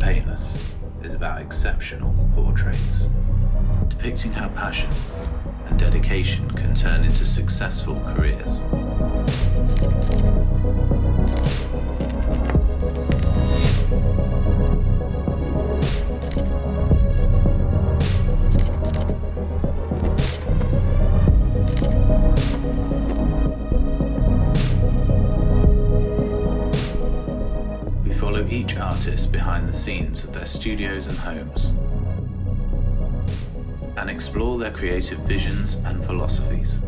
Famous is about exceptional portraits, depicting how passion and dedication can turn into successful careers. Each artist behind the scenes of their studios and homes and explore their creative visions and philosophies.